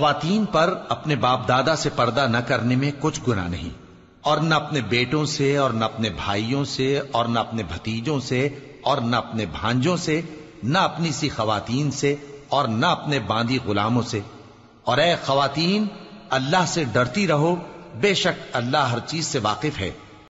खातन पर अपने बाप दादा से पर्दा न करने में कुछ गुना नहीं, और न अपने बेटों से, और न अपने भाइयों से, और न अपने भतीजों से, और न अपने भांजों से, न अपनी सी खातन से, और न अपने बांदी गुलामों से। और ए खातन अल्लाह से डरती रहो, बेशक अल्लाह हर चीज़ से वाकिफ है।